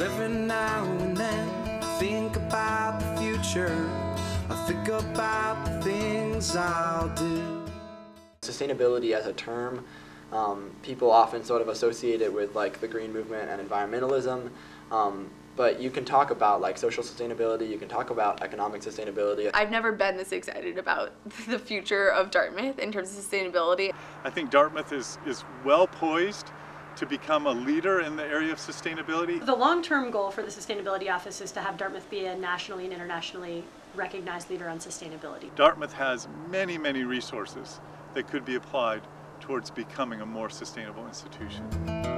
Every now and then I think about the future. I think about the things I'll do. Sustainability as a term, um, people often sort of associate it with like the green movement and environmentalism. Um, but you can talk about like social sustainability, you can talk about economic sustainability. I've never been this excited about the future of Dartmouth in terms of sustainability. I think Dartmouth is, is well poised to become a leader in the area of sustainability. The long-term goal for the Sustainability Office is to have Dartmouth be a nationally and internationally recognized leader on sustainability. Dartmouth has many, many resources that could be applied towards becoming a more sustainable institution.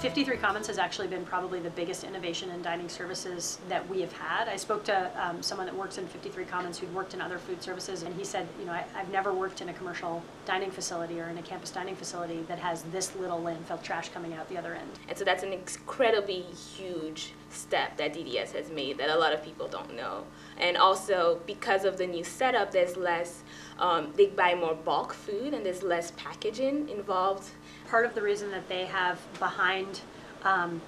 53 Commons has actually been probably the biggest innovation in dining services that we have had. I spoke to um, someone that works in 53 Commons who'd worked in other food services, and he said, you know, I, have never worked in a commercial dining facility or in a campus dining facility that has this little landfill trash coming out the other end. And so that's an incredibly huge step that DDS has made that a lot of people don't know. And also, because of the new setup, there's less, um, they buy more bulk food and there's less packaging involved part of the reason that they have behind um,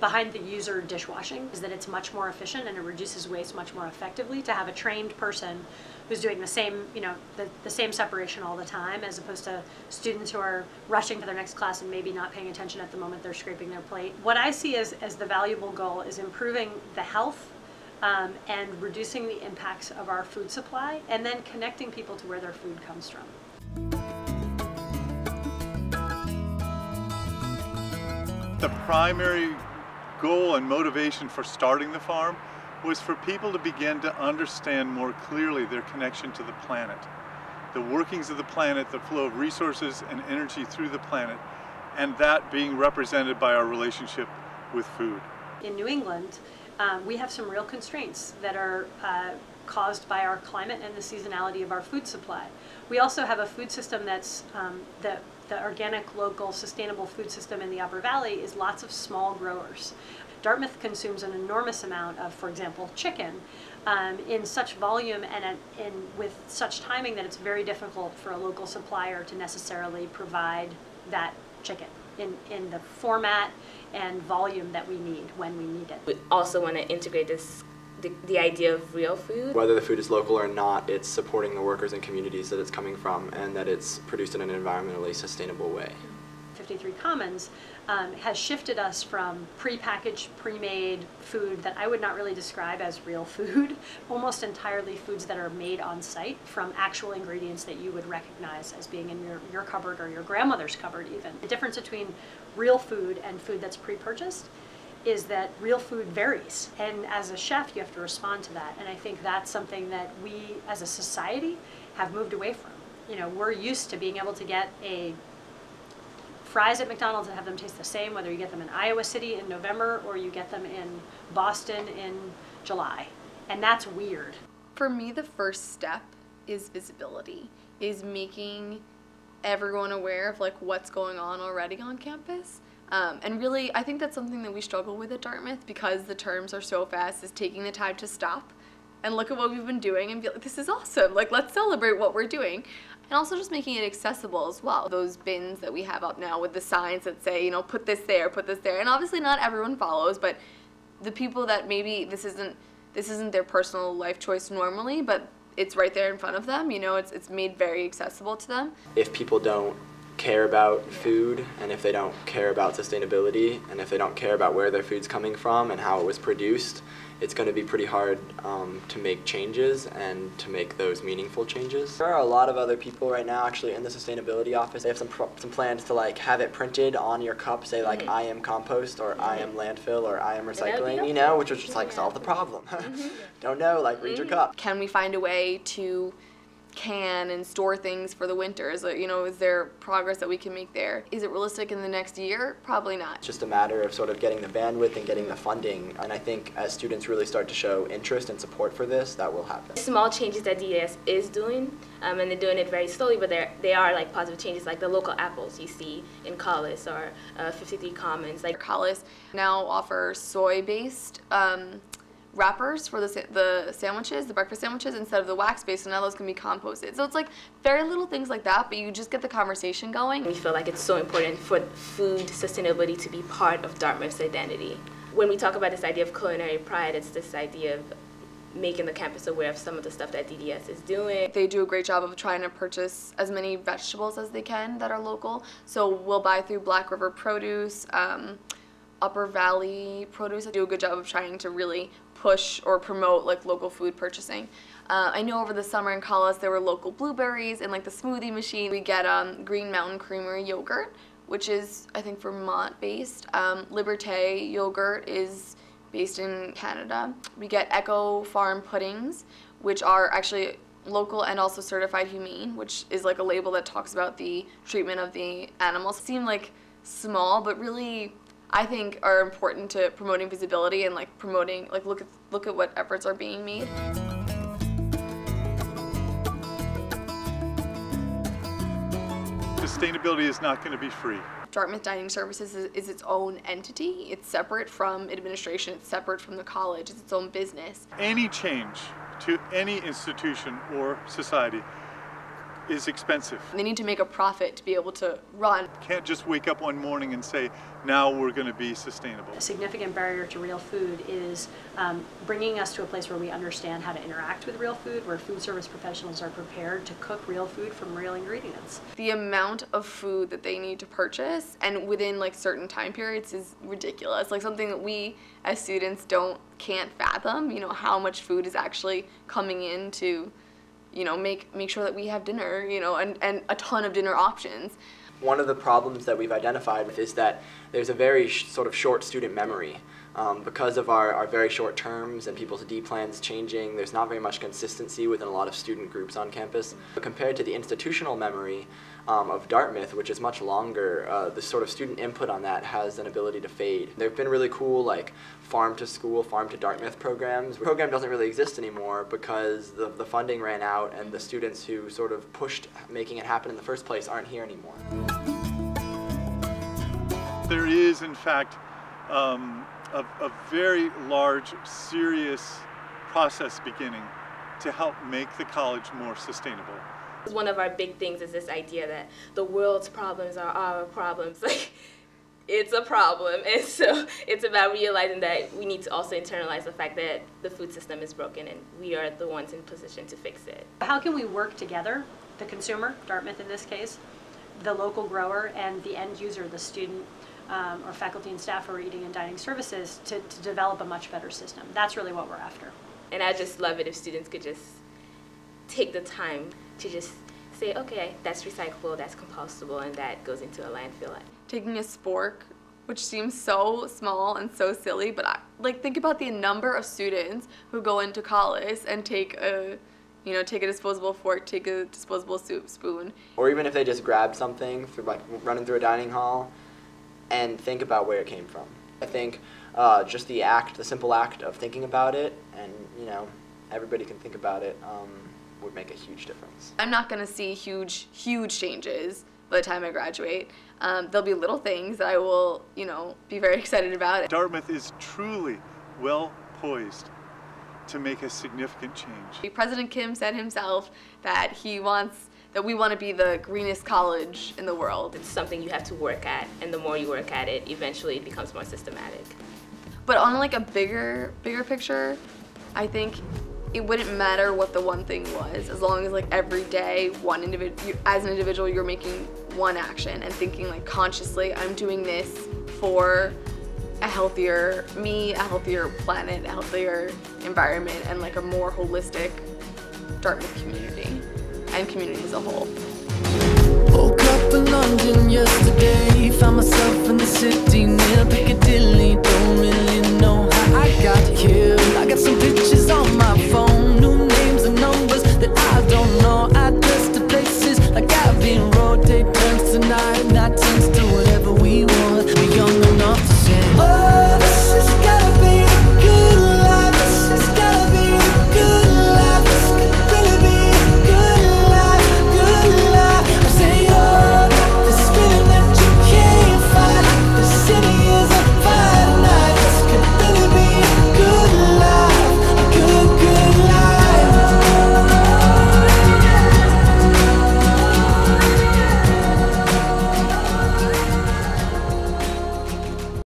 behind the user dishwashing is that it's much more efficient and it reduces waste much more effectively to have a trained person who's doing the same, you know, the, the same separation all the time as opposed to students who are rushing to their next class and maybe not paying attention at the moment they're scraping their plate. What I see as, as the valuable goal is improving the health um, and reducing the impacts of our food supply and then connecting people to where their food comes from. The primary goal and motivation for starting the farm was for people to begin to understand more clearly their connection to the planet, the workings of the planet, the flow of resources and energy through the planet, and that being represented by our relationship with food. In New England, um, we have some real constraints that are uh, caused by our climate and the seasonality of our food supply. We also have a food system that's um, the the organic, local, sustainable food system in the Upper Valley is lots of small growers. Dartmouth consumes an enormous amount of, for example, chicken um, in such volume and in, with such timing that it's very difficult for a local supplier to necessarily provide that chicken in, in the format and volume that we need when we need it. We also want to integrate this the, the idea of real food. Whether the food is local or not, it's supporting the workers and communities that it's coming from and that it's produced in an environmentally sustainable way. 53 Commons um, has shifted us from pre-packaged, pre-made food that I would not really describe as real food, almost entirely foods that are made on site from actual ingredients that you would recognize as being in your, your cupboard or your grandmother's cupboard even. The difference between real food and food that's pre-purchased is that real food varies. And as a chef, you have to respond to that. And I think that's something that we as a society have moved away from. You know, we're used to being able to get a fries at McDonald's and have them taste the same, whether you get them in Iowa City in November or you get them in Boston in July. And that's weird. For me, the first step is visibility, is making everyone aware of like what's going on already on campus um, and really, I think that's something that we struggle with at Dartmouth because the terms are so fast, is taking the time to stop and look at what we've been doing and be like, this is awesome. Like, let's celebrate what we're doing. And also just making it accessible as well. Those bins that we have up now with the signs that say, you know, put this there, put this there. And obviously not everyone follows, but the people that maybe this isn't this isn't their personal life choice normally, but it's right there in front of them, you know, it's, it's made very accessible to them. If people don't care about food and if they don't care about sustainability and if they don't care about where their food's coming from and how it was produced, it's going to be pretty hard um, to make changes and to make those meaningful changes. There are a lot of other people right now actually in the sustainability office. They have some, some plans to like have it printed on your cup, say like mm -hmm. I am compost or mm -hmm. I am landfill or I am recycling, you know, which would just like solve the problem. mm -hmm. don't know, like read your mm-hmm. cup. Can we find a way to can and store things for the winter? Is you know, is there progress that we can make there? Is it realistic in the next year? Probably not. It's just a matter of sort of getting the bandwidth and getting the funding. And I think as students really start to show interest and support for this, that will happen. Small changes that DDS is doing, um, and they're doing it very slowly, but they are like positive changes, like the local apples you see in Collis or uh, 53 Commons. Like Collis now offers soy-based um, wrappers for the, the sandwiches, the breakfast sandwiches, instead of the wax based, so now those can be composted. So it's like very little things like that, but you just get the conversation going. We feel like it's so important for food sustainability to be part of Dartmouth's identity. When we talk about this idea of culinary pride, it's this idea of making the campus aware of some of the stuff that DDS is doing. They do a great job of trying to purchase as many vegetables as they can that are local. So we'll buy through Black River Produce, um, Upper Valley Produce. They do a good job of trying to really push or promote like local food purchasing. Uh, I know over the summer in Collis there were local blueberries and like the smoothie machine. We get um, Green Mountain Creamery yogurt, which is I think Vermont based. Um, Liberté yogurt is based in Canada. We get Echo Farm puddings, which are actually local and also certified humane, which is like a label that talks about the treatment of the animals. Seem like small, but really I think are important to promoting visibility and like promoting like look at look at what efforts are being made. Sustainability is not going to be free. Dartmouth Dining Services is, is, its own entity. It's separate from administration, it's separate from the college, it's its own business. Any change to any institution or society is expensive. They need to make a profit to be able to run. Can't just wake up one morning and say, now we're going to be sustainable. A significant barrier to real food is um, bringing us to a place where we understand how to interact with real food, where food service professionals are prepared to cook real food from real ingredients. The amount of food that they need to purchase and within like certain time periods is ridiculous. Like something that we as students don't can't fathom, you know, how much food is actually coming into you know, make make sure that we have dinner, you know, and, and a ton of dinner options. One of the problems that we've identified is that there's a very sort of short student memory. Um, because of our, our very short terms and people's D plans changing, there's not very much consistency within a lot of student groups on campus. But compared to the institutional memory um, of Dartmouth, which is much longer, uh, the sort of student input on that has an ability to fade. There have been really cool like farm to school, farm to Dartmouth programs. The program doesn't really exist anymore because the, the funding ran out and the students who sort of pushed making it happen in the first place aren't here anymore. There is, in fact, um, a, a very large, serious process beginning to help make the college more sustainable. One of our big things is this idea that the world's problems are our problems. Like, it's a problem, and so it's about realizing that we need to also internalize the fact that the food system is broken, and we are the ones in position to fix it. How can we work together, the consumer, Dartmouth in this case, the local grower, and the end user, the student, um, or faculty and staff who are eating and dining services to, to develop a much better system. That's really what we're after. And I just love it if students could just take the time to just say, okay, that's recyclable, that's compostable, and that goes into a landfill. Taking a spork, which seems so small and so silly, but I, like think about the number of students who go into college and take a you know, take a disposable fork, take a disposable soup spoon. Or even if they just grab something through like running through a dining hall and think about where it came from. I think uh, just the act, the simple act of thinking about it, and you know, everybody can think about it, um, would make a huge difference. I'm not going to see huge, huge changes by the time I graduate. Um, there'll be little things that I will, you know, be very excited about. Dartmouth is truly well poised to make a significant change. President Kim said himself that he wants that we want to be the greenest college in the world. It's something you have to work at, and the more you work at it, eventually it becomes more systematic. But on like a bigger, bigger picture, I think it wouldn't matter what the one thing was, as long as like every day, one individual, as an individual, you're making one action and thinking like consciously, I'm doing this for a healthier me, a healthier planet, a healthier environment, and like a more holistic Dartmouth community and community as a whole. Woke up in London yesterday, found myself in the city near Piccadilly. Don't really know how I got here. I got some pictures on my phone, new names and numbers that I don't know.